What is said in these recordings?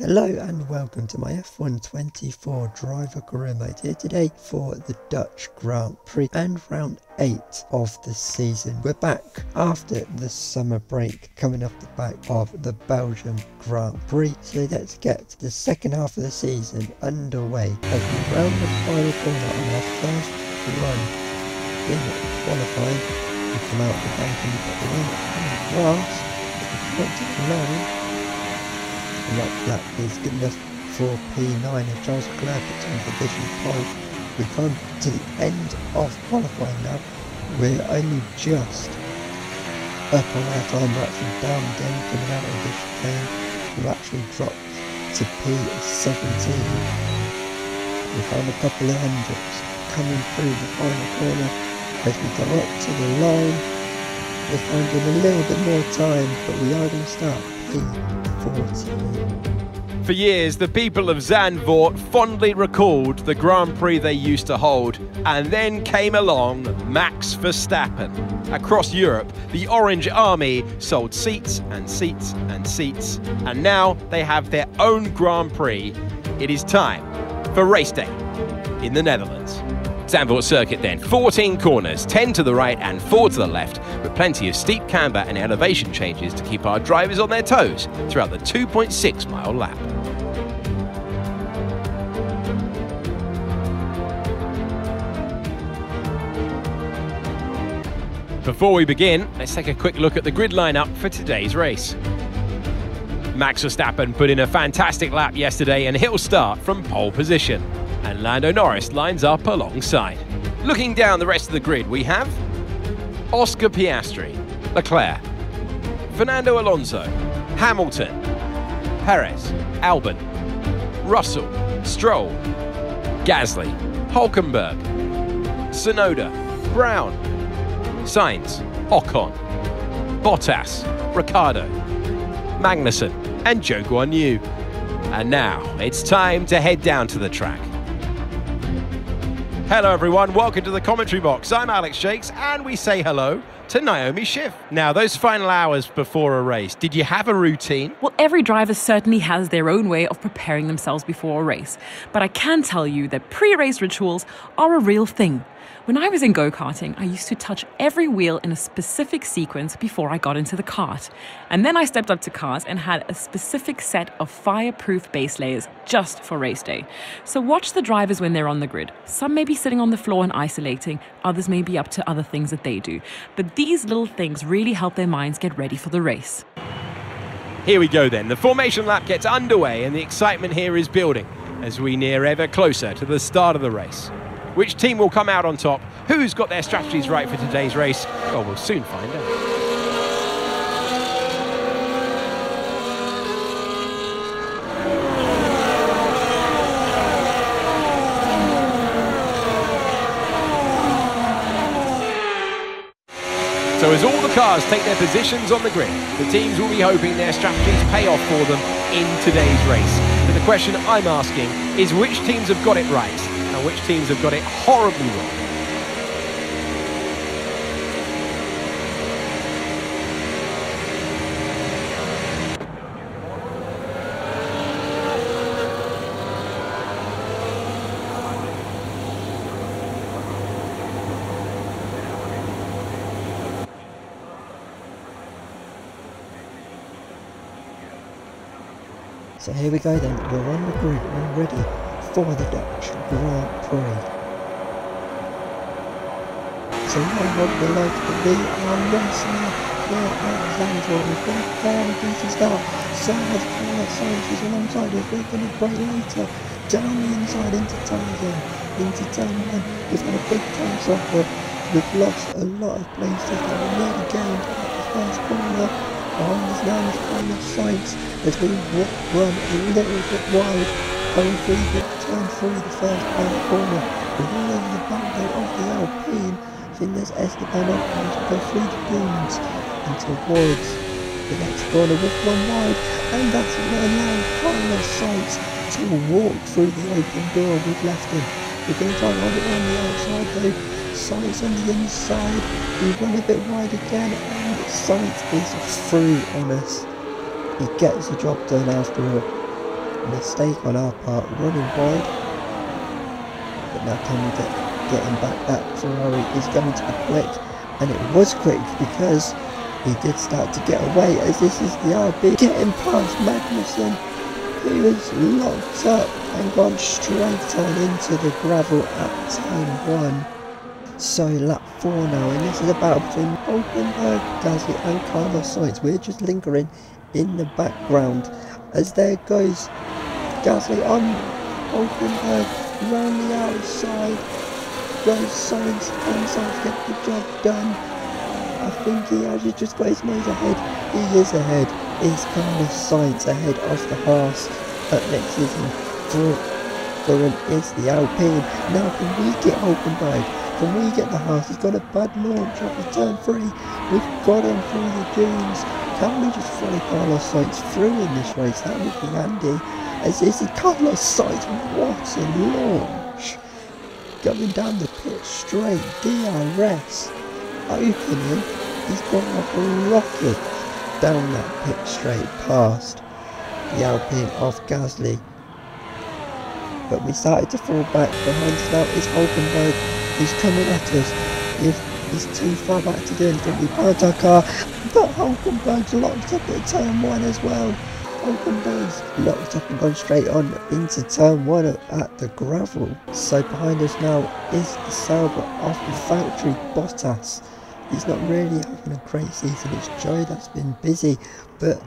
Hello and welcome to my F124 driver career mode here today for the Dutch Grand Prix and round 8 of the season. We're back after the summer break coming off the back of the Belgian Grand Prix. So let's get the second half of the season underway as we round the final corner on our first run in qualifying. We come out the bank and we've got the win grass. We come to the line and that is good enough for P9 as Charles Leclerc puts on position pole. We come to the end of qualifying now. We're only just up on our time. We're actually down again coming out of the chicane. We've actually dropped to P17. We found a couple of hundreds coming through the final corner as we go up to the line. We're finding a little bit more time, but we are going to start for years, the people of Zandvoort fondly recalled the Grand Prix they used to hold, and then came along Max Verstappen. Across Europe, the Orange Army sold seats and seats and seats, and now they have their own Grand Prix. It is time for race day in the Netherlands. Zandvoort circuit then, 14 corners, 10 to the right and 4 to the left, with plenty of steep camber and elevation changes to keep our drivers on their toes throughout the 2.6 mile lap. Before we begin, let's take a quick look at the grid lineup for today's race. Max Verstappen put in a fantastic lap yesterday and he'll start from pole position and Lando Norris lines up alongside. Looking down the rest of the grid, we have Oscar Piastri, Leclerc, Fernando Alonso, Hamilton, Perez, Albon, Russell, Stroll, Gasly, Hulkenberg, Tsunoda, Brown, Sainz, Ocon, Bottas, Ricciardo, Magnussen, and Zhou Guanyu. And now it's time to head down to the track. Hello, everyone. Welcome to the commentary box. I'm Alex Jacques, and we say hello to Naomi Schiff. Now, those final hours before a race, did you have a routine? Well, every driver certainly has their own way of preparing themselves before a race. But I can tell you that pre race rituals are a real thing. When I was in go karting, I used to touch every wheel in a specific sequence before I got into the kart. And then I stepped up to cars and had a specific set of fireproof base layers just for race day. So watch the drivers when they're on the grid. Some may be sitting on the floor and isolating, others may be up to other things that they do. But these little things really help their minds get ready for the race. Here we go then. The formation lap gets underway and the excitement here is building as we near ever closer to the start of the race. Which team will come out on top? Who's got their strategies right for today's race? Well, we'll soon find out. So as all the cars take their positions on the grid, the teams will be hoping their strategies pay off for them in today's race. But the question I'm asking is which teams have got it right and which teams have got it horribly wrong. So here we go then, we're on the grid, we're ready for the Dutch Grand Prix. So now would we like to be on racing here at Zandvoort. We've got a very decent start. So Carlos Sainz is alongside us. We're going to brake later. Down the inside into Tarzan, into one. We've got a big time but we've lost a lot of places that we nearly gained at the first corner. Behind us now is Carlos Sainz as we run a little bit wide Going through the through the first right corner, with all over the backbone of the Alpine, there's Esteban Ocon to go through the dunes and towards the next corner with one wide, and that's allowed Carlos Sainz to walk through the open door we've left him. We're going to try and hold it on the outside though. Sainz on the inside, we run a bit wide again, and Sainz is through on us. He gets the job done after all. Mistake on our part, running wide. But now can we get, get him back? That Ferrari is going to be quick. And it was quick because he did start to get away as this is the RB getting past Magnussen he was locked up and gone straight on into the gravel at turn one. So lap four now, and this is a battle between Hulkenberg, Gasly and Carlos Sainz. We're just lingering in the background as there goes Gasly on Hulkenberg round the outside. Sainz comes off, get the job done. I think he actually just got his nose ahead. He is ahead. Is Carlos Sainz ahead of the Haas at next season? Him is the Alpine. Now can we get Hulkenberg? Can we get the Haas? He's got a bad launch off turn three. We've got him through the dunes. Can we just follow Carlos Sainz through in this race? That would be handy. As is Carlos Sainz, what a launch! Going down the pit straight, DRS, opening, he's gone like a rocket down that pit straight past the Alpine off Gasly. But we started to fall back behind us now is Hulkenberg He's coming at us. If he's too far back to do anything, we parked our car. But Hulkenberg's locked up at turn one as well. Hulkenberg's locked up and gone straight on into turn one at the gravel. So behind us now is the Sauber the factory Bottas. He's not really having a great season. It's Zhou that's been busy, but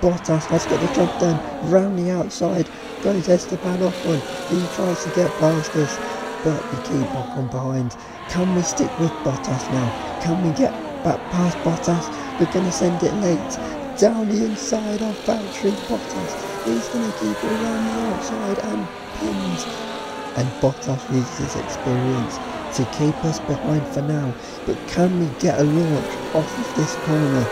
Bottas has got the job done. Round the outside goes Esteban off Ocon. He tries to get past us but we keep Ocon behind. Can we stick with Bottas now? Can we get back past Bottas? We're going to send it late. Down the inside of Valtteri Bottas. He's going to keep it around the outside and pins. And Bottas uses his experience to keep us behind for now. But can we get a launch off of this corner?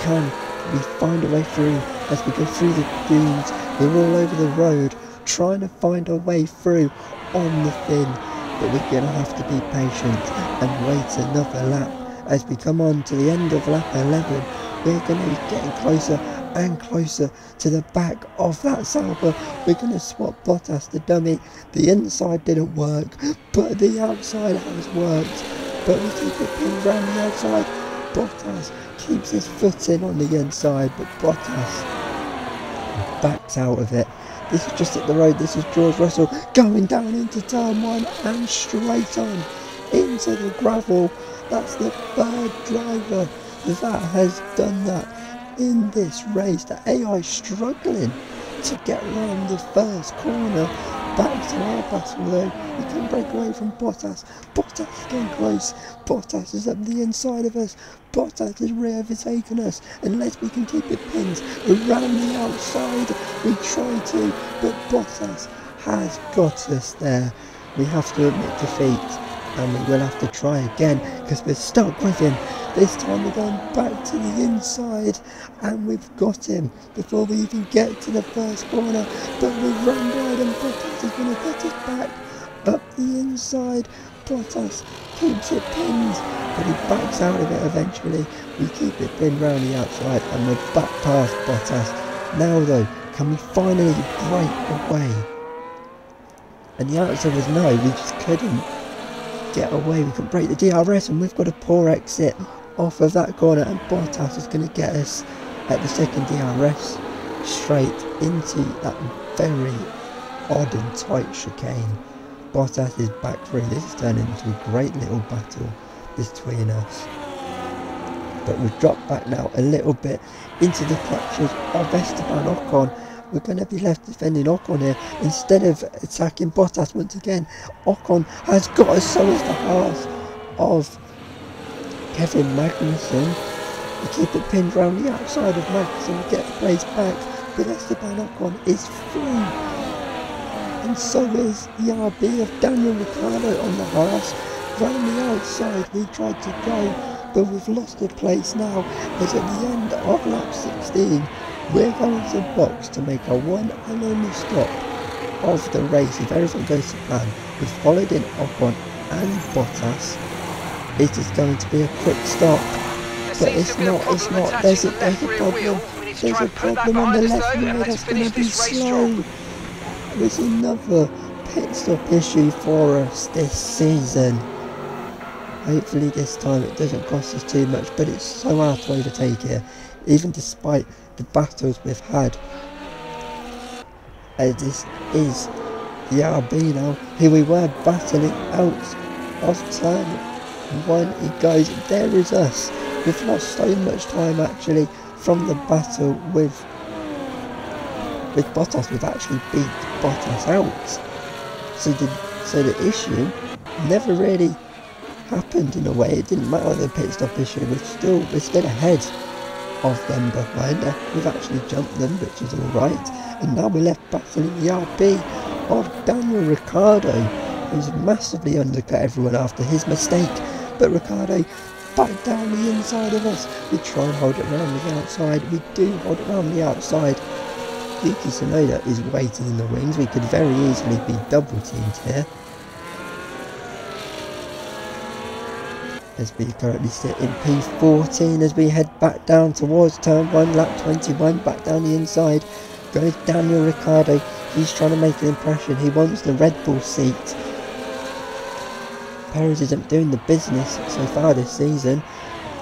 Can we find a way through as we go through the dunes? We're all over the road trying to find a way through on the fin but we're going to have to be patient and wait another lap. As we come on to the end of lap 11, we're going to be getting closer and closer to the back of that Sauber. We're going to swap Bottas the dummy. The inside didn't work, but the outside has worked. But we keep it pinned around the outside. Bottas keeps his foot in on the inside, but Bottas backs out of it this is just at the road. This is George Russell going down into turn one and straight on into the gravel. That's the third driver that has done that in this race. The AI struggling to get around the first corner back to our battle though. We can break away from Bottas. Bottas is getting close. Bottas is up the inside of us. Bottas is re-overtaking us. Unless we can keep it pinned around the outside, we try to, but Bottas has got us there. We have to admit defeat and we will have to try again because we're stuck with him. This time we're going back to the inside and we've got him before we even get to the first corner. But we've run wide and Bottas is going to get us back up the inside. Bottas keeps it pinned, but he backs out of it eventually. We keep it pinned round the outside and we're back past Bottas. Now though, can we finally break away? And the answer was no, we just couldn't get away. We can break the DRS and we've got a poor exit off of that corner and Bottas is going to get us at the second DRS straight into that very odd and tight chicane. Bottas is back through. This is turning into a great little battle between us. But we've dropped back now a little bit into the clutches of Esteban Ocon. We're going to be left defending Ocon here instead of attacking Bottas once again. Ocon has got us so is the Haas of Kevin Magnussen. We keep it pinned around the outside of Magnussen. We get the place back. But Esteban Ocon is free. And so is the RB of Daniel Ricciardo on the Haas. Round the outside we tried to go, but we've lost the place now. As at the end of lap 16, we're going to the box to make our one and only stop of the race if everything goes to plan. We've followed in Ocon and Bottas it is going to be a quick stop. But it's not, it's not, there's a, there's a problem. There's a problem on the left rear that's going to be slow. was another pit stop issue for us this season. Hopefully this time it doesn't cost us too much, but it's so hard to overtake here, even despite the battles we've had. As this is the RB now, who we were battling out of turn one. He goes, there is us. We've lost so much time actually from the battle with with Bottas. We've actually beat Bottas out. So the so the issue never really happened in a way. It didn't matter the pit stop issue. We're still we're still ahead of them behind. We've actually jumped them, which is all right. And now we're left battling the RB of Daniel Ricciardo, who's massively undercut everyone after his mistake. But Ricciardo back down the inside of us. We try and hold it around the outside. We do hold it around the outside. Yuki Tsunoda is waiting in the wings. We could very easily be double teamed here. As we currently sit in P14 as we head back down towards turn 1, lap 21, back down the inside. Goes Daniel Ricciardo, he's trying to make an impression, he wants the Red Bull seat. Perez isn't doing the business so far this season.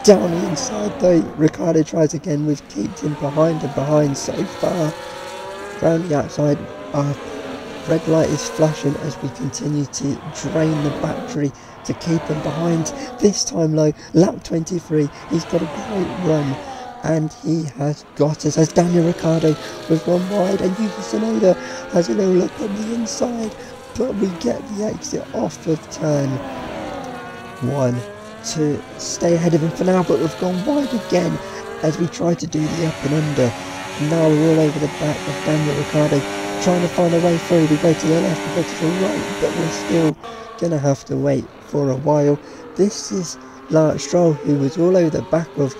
Down the inside though, Ricciardo tries again, kept him behind and behind so far. Round the outside, our red light is flashing as we continue to drain the battery to keep him behind. This time low, lap 23, he's got a great run and he has got us as Daniel Ricciardo with one wide and Yuki Tsunoda has a little look on the inside but we get the exit off of turn one to stay ahead of him for now but we've gone wide again as we try to do the up and under. Now we're all over the back of Daniel Ricciardo trying to find a way through we go to the left we go to the right but we're still gonna have to wait for a while. This is Lance Stroll who was all over the back of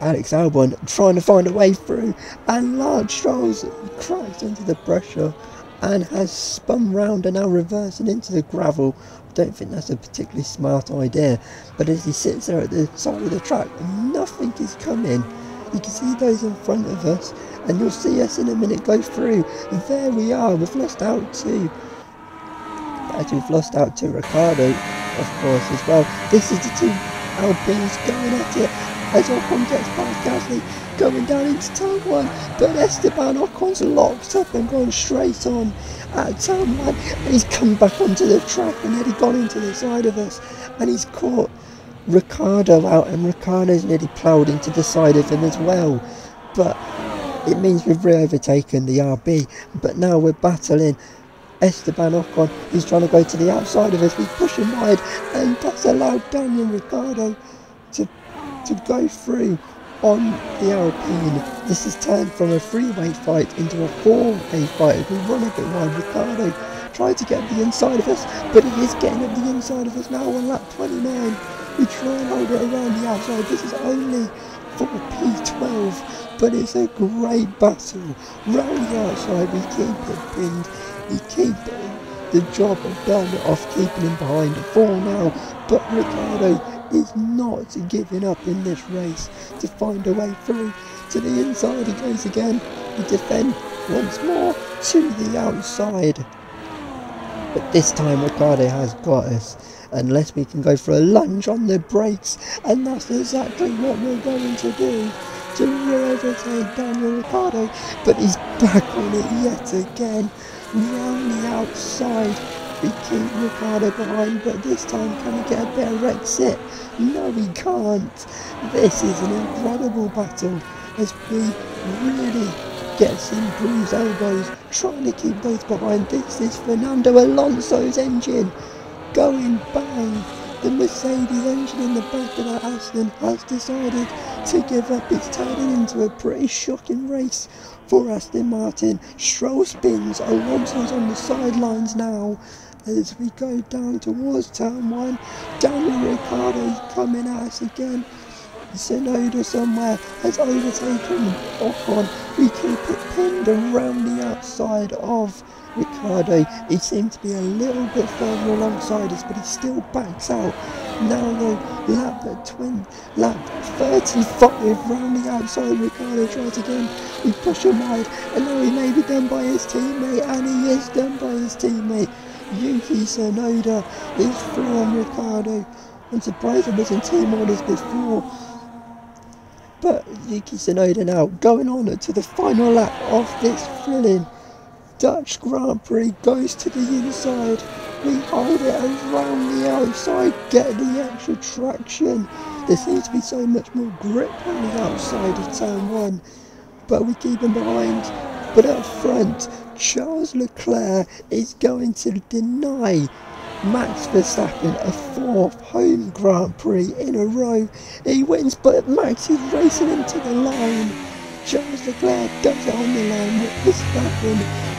Alex Albon trying to find a way through and Lance Stroll's crashed into the pressure and has spun round and now reversing into the gravel. I don't think that's a particularly smart idea but as he sits there at the side of the track nothing is coming. You can see those in front of us and you'll see us in a minute go through. And There we are, we've lost out too as we've lost out to Ricciardo, of course, as well. This is the two Alpines going at it as Ocon gets past Gasly, going down into turn one, but Esteban Ocon's locked up and gone straight on at turn one. And he's come back onto the track and then he got into the side of us and he's caught Ricciardo out and Ricciardo's nearly ploughed into the side of him as well. But it means we've re-overtaken the RB, but now we're battling Esteban Ocon is trying to go to the outside of us. We push him wide, and that's allowed Daniel Ricciardo to to go through on the Alpine. This has turned from a three-way fight into a four-way fight. We run a bit wide. Ricciardo tried to get the inside of us, but he is getting at the inside of us now on lap 29. We try and hold it around the outside. This is only for P12, but it's a great battle. Round the outside, we keep it pinned he keep the job done of keeping him behind the four now, but Ricciardo is not giving up in this race to find a way through. To the inside he goes again. He defends once more to the outside. But this time Ricciardo has got us unless we can go for a lunge on the brakes and that's exactly what we're going to do to overtake Daniel Ricciardo but he's back on it yet again round the outside. We keep Ricciardo behind, but this time can we get a better exit? No, we can't. This is an incredible battle as we really get some bruised elbows trying to keep those behind. This is Fernando Alonso's engine going bang. The Mercedes engine in the back of that Aston has decided to give up. It's turning into a pretty shocking race for Aston Martin. Stroll spins, Alonso's on the sidelines now. As we go down towards turn one, Daniel Ricciardo's coming at us again. Tsunoda somewhere has overtaken Ocon. We keep it pinned around the outside of Ricciardo. He seemed to be a little bit further alongside us, but he still backs out. Now though, lap 20, lap 35 round the outside. Ricciardo tries again. We push him wide, and now he may be done by his teammate, and he is done by his teammate. Yuki Tsunoda is through on Ricciardo. I'm surprised I was in team orders before. But Yuki Tsunoda now going on to the final lap of this thrilling Dutch Grand Prix goes to the inside. We hold it around the outside, get the extra traction. There seems to be so much more grip on the outside of turn one, but we keep him behind. But up front, Charles Leclerc is going to deny Max Verstappen a fourth home Grand Prix in a row. He wins, but Max is racing into the line. Charles Leclerc does it on the line with Verstappen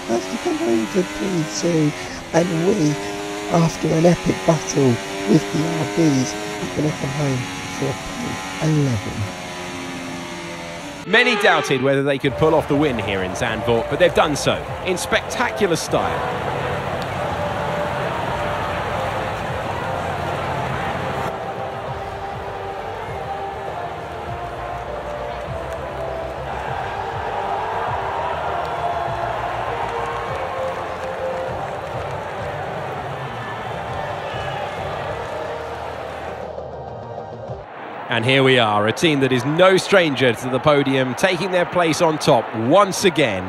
has to come home for P2 and we, after an epic battle with the RBs, going to come home for P11. Many doubted whether they could pull off the win here in Zandvoort, but they've done so in spectacular style. And here we are, a team that is no stranger to the podium, taking their place on top once again.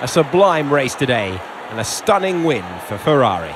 A sublime race today and a stunning win for Ferrari.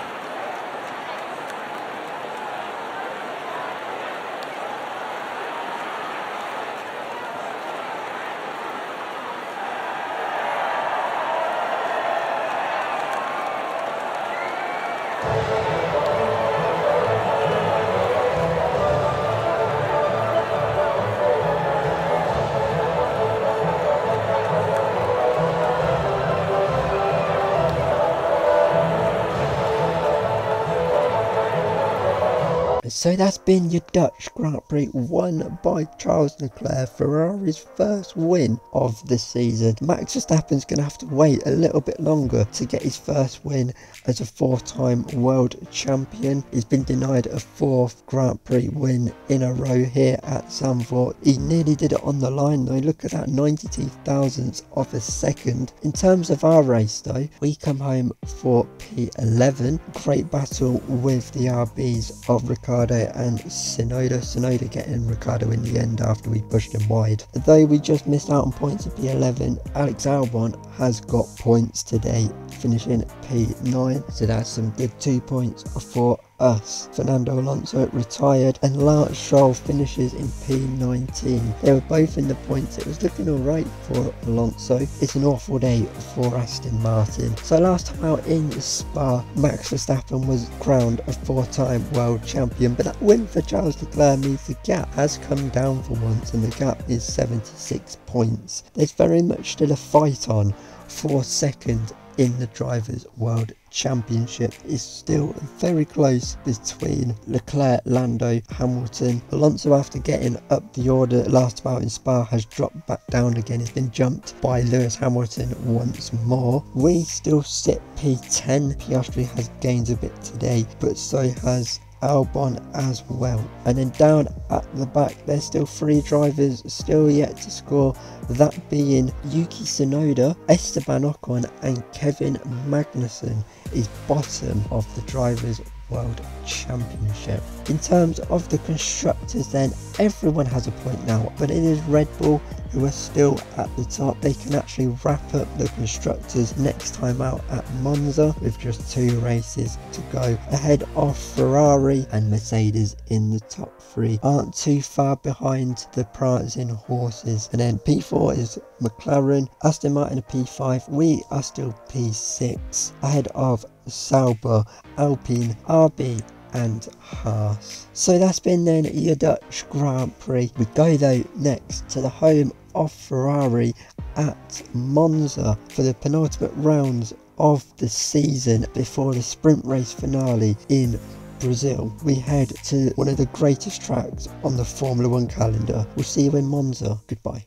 So that's been your Dutch Grand Prix won by Charles Leclerc, Ferrari's first win of the season. Max Verstappen's going to have to wait a little bit longer to get his first win as a four-time world champion. He's been denied a fourth Grand Prix win in a row here at Zandvoort. He nearly did it on the line though. Look at that, 92 thousandths of a second. In terms of our race though, we come home for P11. Great battle with the RBs of Ricciardo Ricciardo and Tsunoda. Tsunoda getting Ricciardo in the end after we pushed him wide. Though we just missed out on points at P11, Alex Albon has got points today, finishing P9. So that's some good two points for us. Fernando Alonso retired and Lance Stroll finishes in P19. They were both in the points. It was looking alright for Alonso. It's an awful day for Aston Martin. So last time out in Spa, Max Verstappen was crowned a four-time world champion, but that win for Charles Leclerc means the gap has come down for once and the gap is 76 points. There's very much still a fight on for second in the Drivers' World Championship is still very close between Leclerc, Lando, Hamilton. Alonso, after getting up the order last bout in Spa, has dropped back down again. He's been jumped by Lewis Hamilton once more. We still sit P10. Piastri has gained a bit today, but so has Albon as well. And then down at the back, there's still three drivers still yet to score. That being Yuki Tsunoda, Esteban Ocon, and Kevin Magnussen is bottom of the drivers World Championship. In terms of the constructors then, everyone has a point now, but it is Red Bull who are still at the top. They can actually wrap up the constructors next time out at Monza with just two races to go. Ahead of Ferrari and Mercedes in the top three aren't too far behind the prancing horses. And then P4 is McLaren, Aston Martin P5, we are still P6 ahead of Sauber, Alpine, RB and Haas. So that's been then your Dutch Grand Prix. We go though next to the home of Ferrari at Monza for the penultimate rounds of the season before the sprint race finale in Brazil, we head to one of the greatest tracks on the Formula One calendar. We'll see you in Monza. Goodbye.